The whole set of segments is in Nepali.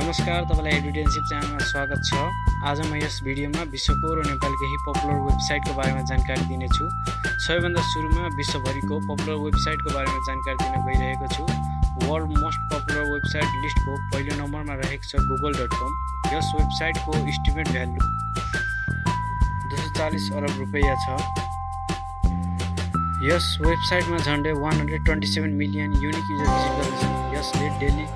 नमस्कार तपाईँलाई एडभर्टेन्सिप च्यानलमा स्वागत छ। आज म यस भिडियोमा विश्वको र नेपालको केही पपुलर वेबसाइटको बारेमा जानकारी दिनेछु। सबैभन्दा सुरुमा विश्वभरिको पपुलर वेबसाइटको बारेमा जानकारी दिन गइरहेको छु। वर्ल्ड मोस्ट पपुलर वेबसाइट लिस्टको पहिलो नम्बरमा रहेको छ गुगल डट कम यस वेबसाइटको इस्टिमेट भ्यालु दुई सौ चालिस अरब रुपियाँ छ। यस वेबसाइटमा झन्डै one hundred twenty seven million unique user visit गर्दछन् यसले daily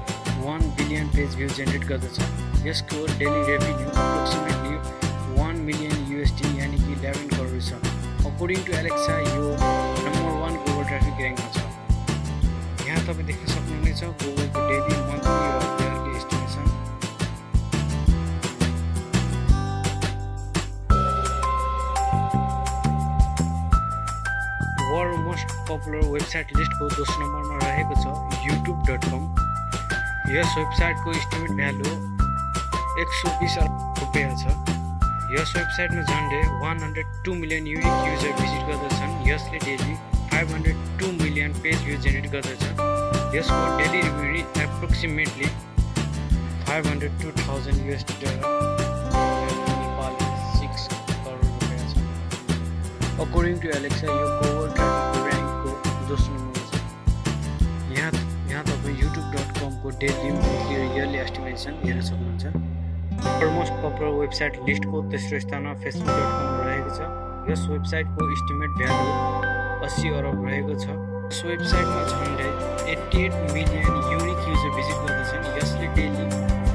one billion page view generate गर्दछ यसको daily revenue approximately one million USD यानि कि इलेभेन करोड छ अकोर्डिङ टु एलेक्सा यो नम्बर वान गुगल ट्राफिक ऱ्याङ्कमा छ यहाँ तपाईँ देख्न सक्नुहुनेछ गुगलको daily monthly world most popular website लिस्टको दोस्रो नम्बरमा रहेको छ युट्युब डट कम यस वेबसाइटको इस्टिमेट भ्यालु एक सौ बिस रुपियाँ छ। यस वेबसाइटमा झन्डै one hundred two million unique user visit गर्दछन्। यसले daily five hundred two million page view generate गर्दछ यसको daily review approximately five hundred two thousand USD dollar Nepali six crore रुपियाँ छ। अकोर्डिङ टु एलेक्सा यो गोवर ट्राफिक ऱ्याङ्कको दोस्रो को डेली मन्थली इयरली एस्टिमेसन हेर्न सक्नुहुन्छ। अलमोस्ट पपुलर वेबसाइट लिस्टको तेस्रो स्थानमा फेसबुक डट कम रहेको छ। यस वेबसाइटको इस्टिमेट भ्यालु अस्सी अरब रहेको छ। यस वेबसाइटमा झन्डै eighty eight million unique user visit गर्दछन्। यसले daily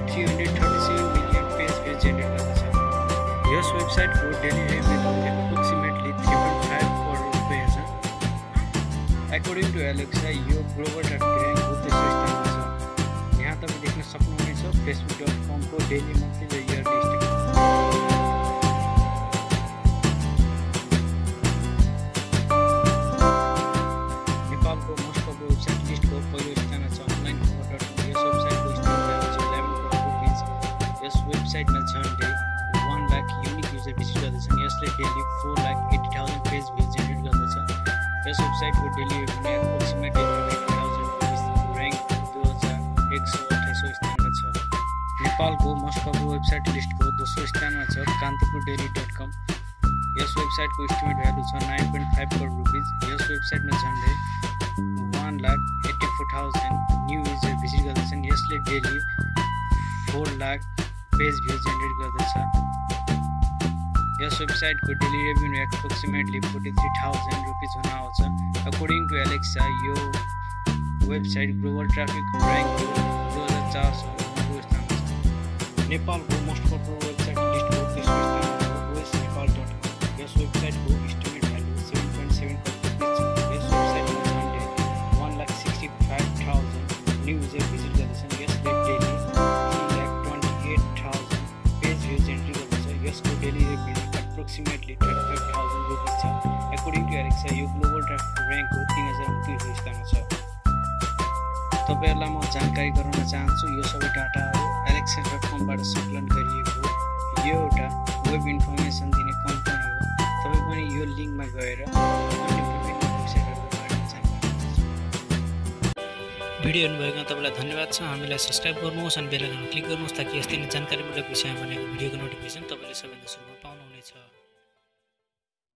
three hundred thirty seven million page page generate गर्दछ यस वेबसाइटको daily According to Alexa, your global ranking of the system यहाँ तक देखना सपनों में सब facebook.com को daily monthly the year list Nepal को most of the website list को पहले स्थान है online order यस वेबसाइट को स्थान है 11.2 यस वेबसाइट में 1 लाख यूनिक यूज़र विज़िट करते हैं यसले डेली 4 लाख 80000 गर्दछ यस वेबसाइटको डेली रेभेन्यू एप्रोक्सिमेटली नेपालको मोस्ट पपुलर वेबसाइट लिस्टको दोस्रो स्थानमा छ कान्तिपुर डेली डट कम यस वेबसाइटको इस्टिमेट भ्यालु छ nine point five crore rupees यस वेबसाइटमा झन्डै one lakh eighty four thousand new user visit गर्दछन् यसले daily four lakh page view generate गर्दछ यस वेबसाइटको daily revenue approximately forty three thousand rupees हुन आउँछ। अकोर्डिङ टु एलेक्सा यो वेबसाइट ग्लोबल ट्राफिक ऱ्याङ्क दुई हजार चार सौ नेपालको मोस्ट पपुलर वेबसाइट लिस्टको वेस्ट नेपाल डट कम यस वेबसाइटको टु एलेक्सा यो ग्लोबल ऱ्याङ्कको तिन हजार तेह्र स्थानमा छ तपाईँहरूलाई म जानकारी गराउन चाहन्छु यो सबै डाटाहरू एलेक्सा डट कमबाट सङ्कलन गरिएको यो एउटा वेब इन्फर्मेसन दिने कम्पनी हो तपाईँ पनि यो लिङ्कमा गएर भिडियो हेर्नुभएकोमा तपाईँलाई धन्यवाद छ हामीलाई सब्सक्राइब गर्नुहोस् अनि बेलायकनमा क्लिक गर्नुहोस् ताकि यस्तै जानकारीमूलक विषयमा भनेको भिडियोको नोटिफिकेसन तपाईँले सबैभन्दा